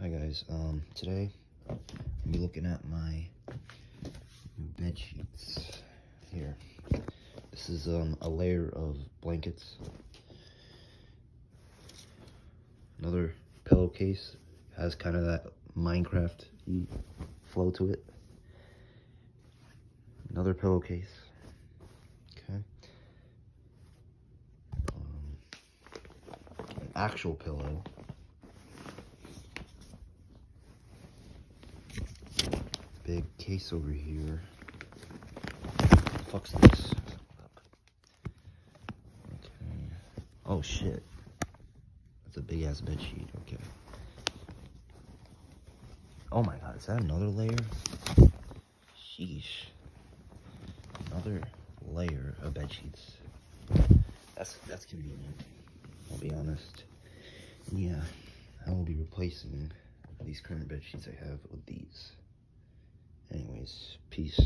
Hi guys, um, today I'll be looking at my bed sheets here. This is um, a layer of blankets. Another pillowcase has kind of that Minecraft flow to it. Another pillowcase. Okay. Um, an actual pillow. Big case over here. Fuck's this? Okay. Oh shit. That's a big ass bed sheet. Okay. Oh my god, is that another layer? Sheesh. Another layer of bed sheets. That's that's convenient. I'll be honest. Yeah, I will be replacing these current bed sheets I have with these. Anyways, peace.